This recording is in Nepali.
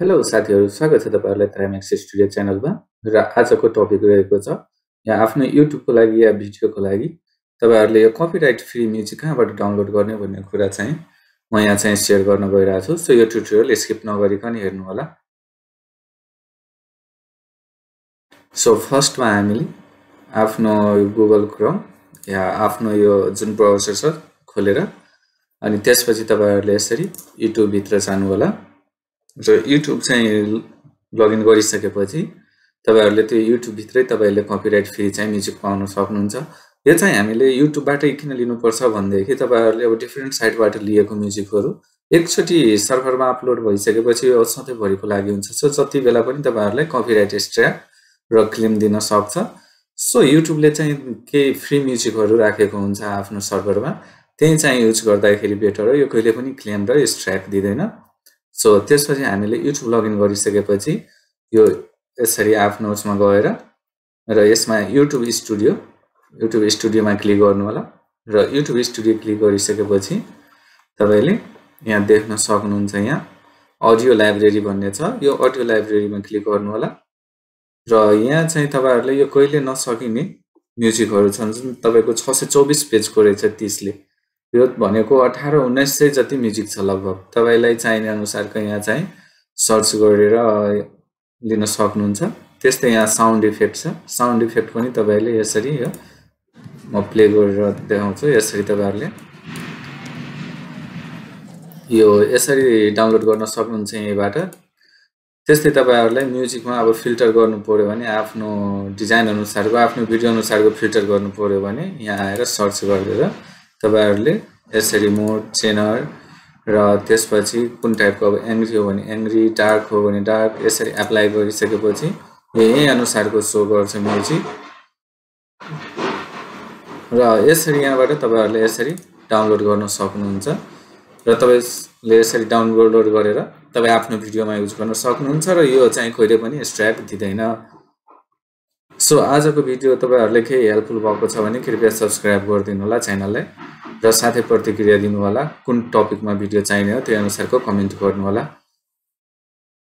हेलो साथीहरू स्वागत छ तपाईँहरूलाई थ्राइम्याक्स स्टुडियो च्यानलमा र आजको टपिक रहेको छ यहाँ आफ्नो युट्युबको लागि या भिडियोको लागि। तपाईँहरूले यो कपिराइट फ्री म्युजिक कहाँबाट डाउनलोड गर्ने भन्ने कुरा चाहिँ म यहाँ चाहिँ सेयर गर्न गइरहेको छु। सो यो ट्युटोरियल स्किप नगरिकन हेर्नु होला। सो फर्स्टमा हामीले आफ्नो गुगल क्रोम या आफ्नो यो जुन ब्राउजर छ खोलेर अनि त्यसपछि तपाईँहरूले यसरी युट्युबभित्र जानु होला र युट्युब चाहिँ लगइन गरिसकेपछि तपाईँहरूले त्यो युट्युबभित्रै तपाईँहरूले कपिराइट फ्री चाहिँ म्युजिक पाउन सक्नुहुन्छ। यो चाहिँ हामीले युट्युबबाटै किन लिनुपर्छ भनेदेखि तपाईँहरूले अब डिफ्रेन्ट साइटबाट लिएको म्युजिकहरू एकचोटि सर्भरमा अपलोड भइसकेपछि यो सधैँभरिको लागि हुन्छ। सो जति बेला पनि तपाईँहरूलाई कपिराइट स्ट्र्याक र क्लेम दिन सक्छ। सो युट्युबले चाहिँ केही फ्री म्युजिकहरू राखेको हुन्छ आफ्नो सर्भरमा त्यही चाहिँ युज गर्दाखेरि बेटर हो। यो कहिले पनि क्लेम र स्ट्र्याक दिँदैन। सो त्यसपछि हामीले युट्युब लगइन गरिसकेपछि यो यसरी आफ्नो उसमा गएर र यसमा युट्युब स्टुडियो युट्युब स्टुडियोमा क्लिक गर्नु होला र युट्युब स्टुडियो क्लिक गरिसकेपछि तपाईँले यहाँ देख्न सक्नुहुन्छ यहाँ अडियो लाइब्रेरी भन्ने छ। यो अडियो लाइब्रेरीमा क्लिक गर्नु होला र यहाँ चाहिँ तपाईँहरूले यो कहिले नसकिने म्युजिकहरू छन् जुन तपाईँको छ सय चौबिस पेजको रहेछ तिसले यो भनेको अठार उन्नाइस सय जति म्युजिक छ लगभग। तपाईँलाई चाहिने अनुसारको यहाँ चाहिँ सर्च गरेर लिन सक्नुहुन्छ। त्यस्तै यहाँ साउन्ड इफेक्ट छ। साउन्ड इफेक्ट पनि तपाईँले यसरी यो म प्ले गरेर देखाउँछु। यसरी तपाईँहरूले यो यसरी डाउनलोड गर्न सक्नुहुन्छ यहीँबाट। त्यस्तै तपाईँहरूलाई म्युजिकमा अब फिल्टर गर्नु पऱ्यो भने आफ्नो डिजाइन अनुसारको आफ्नो भिडियो अनुसारको फिल्टर गर्नु पऱ्यो भने यहाँ आएर सर्च गरेर तपाईँहरूले यसरी मोड चेनर र त्यसपछि कुन टाइपको अब एङ्ग्री हो भने एङ्ग्री डार्क हो भने डार्क यसरी एप्लाई गरिसकेपछि यही अनुसारको सो गर्छ म्युजिक र यसरी यहाँबाट तपाईँहरूले यसरी डाउनलोड गर्न सक्नुहुन्छ र तपाईँले यसरी डाउनलोड गरेर तपाईँ आफ्नो भिडियोमा युज गर्न सक्नुहुन्छ र यो चाहिँ कहिले पनि स्ट्र्याक दिँदैन। सो आजको भिडियो तपाईँहरूले केही हेल्पफुल भएको छ भने कृपया सब्सक्राइब गरिदिनु होला च्यानललाई र साथै प्रतिक्रिया दिनु होला। कुन टपिकमा भिडियो चाहिने हो त्यो अनुसारको कमेन्ट गर्नु होला।